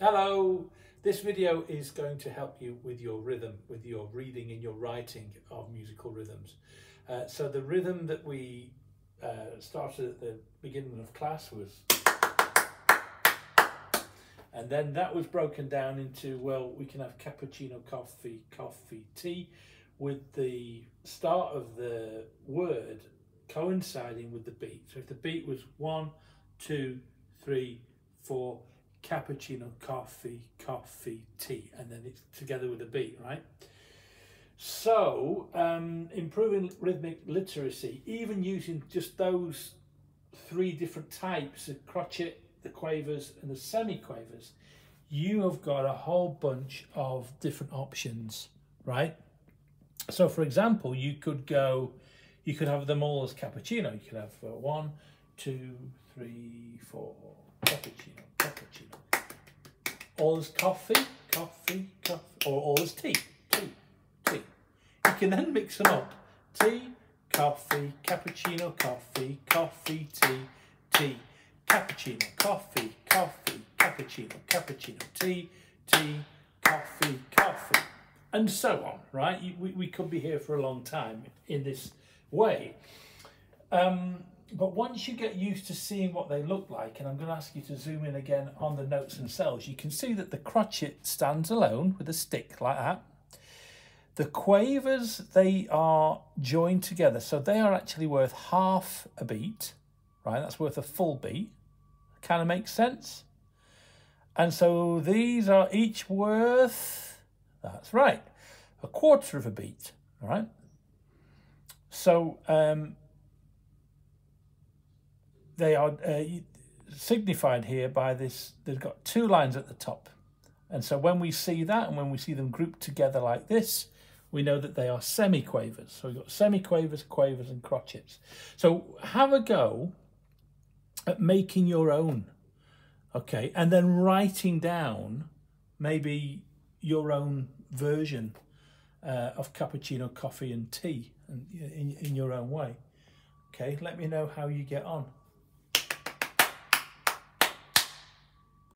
Hello! This video is going to help you with your rhythm, with your reading and your writing of musical rhythms. Uh, so the rhythm that we uh, started at the beginning of class was and then that was broken down into well we can have cappuccino coffee coffee tea with the start of the word coinciding with the beat so if the beat was one two three four cappuccino coffee coffee tea and then it's together with a beat right so um, improving rhythmic literacy even using just those three different types of crotchet the quavers and the semi-quavers, you have got a whole bunch of different options, right? So for example, you could go, you could have them all as cappuccino. You could have uh, one, two, three, four, cappuccino, cappuccino. All as coffee, coffee, coffee, or all as tea, tea, tea. You can then mix them up. Tea, coffee, cappuccino, coffee, coffee, tea, tea cappuccino, coffee, coffee, cappuccino, cappuccino, tea, tea, coffee, coffee, and so on, right? We, we could be here for a long time in this way. Um, but once you get used to seeing what they look like, and I'm going to ask you to zoom in again on the notes themselves, you can see that the crotchet stands alone with a stick like that. The quavers, they are joined together, so they are actually worth half a beat, right? That's worth a full beat. Kind of makes sense. And so these are each worth, that's right, a quarter of a beat, all right? So um, they are uh, signified here by this, they've got two lines at the top. And so when we see that and when we see them grouped together like this, we know that they are semi-quavers. So we've got semiquavers, quavers, and crotchets. So have a go at making your own. Okay, and then writing down maybe your own version uh, of cappuccino, coffee, and tea in, in your own way. Okay, let me know how you get on.